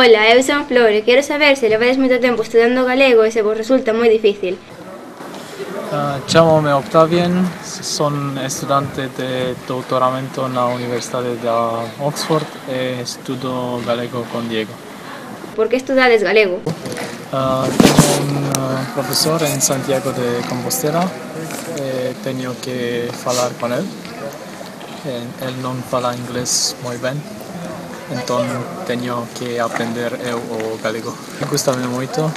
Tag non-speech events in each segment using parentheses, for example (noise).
Ola, eu son Flor e quero saber se levades moito tempo estudando galego e se vos resulta moi difícil. Uh, Chiamome Octavien, son estudante de doutoramento na Universidade de Oxford e estudo galego con Diego. Por que estudades galego? Uh, teño un uh, profesor en Santiago de Compostela e teño que falar con el. Eh, el non fala inglés moi ben, entón teño que aprender eu o galego. Gustame moito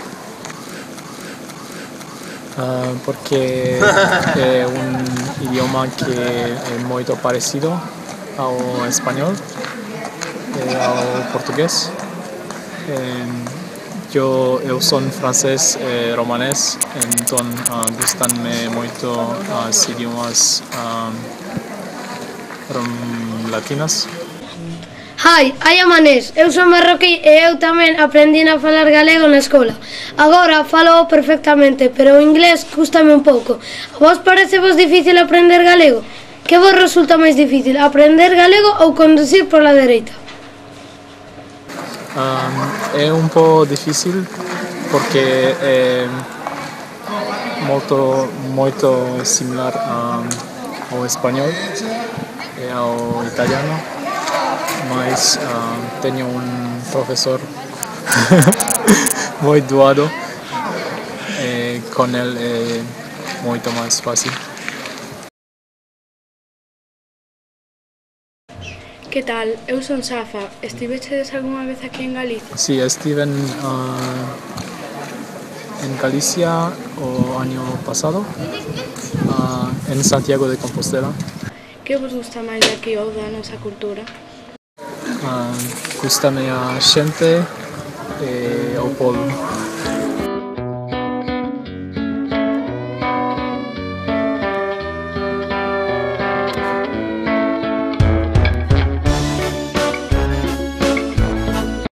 uh, porque (laughs) é un idioma que é moito parecido ao español e ao portugués. Eh, yo, eu son francés e romanés, entón uh, gustanme moito as idiomas um, latinas. Hai, hai amanés, eu son marroquí e eu tamén aprendín a falar galego na escola. Agora falo perfectamente, pero o inglés custame un pouco. A vos parece vos difícil aprender galego? Que vos resulta máis difícil, aprender galego ou conducir pola dereita? Um, é un pouco difícil porque eh, é moito, moito similar um, ao español e ao italiano mas uh, ah, tenho un profesor (laughs) moi doado. E con el é moito máis fácil. Que tal? Eu son Safa. Estiveches algunha vez aquí en Galicia? Si, sí, estive en, uh, ah, en Galicia o año pasado, uh, en Santiago de Compostela. Que vos gusta máis aquí ou da nosa cultura? Ah, custa-me a xente e eh, ao povo.